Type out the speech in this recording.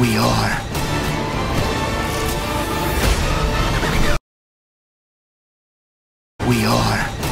We are. We are.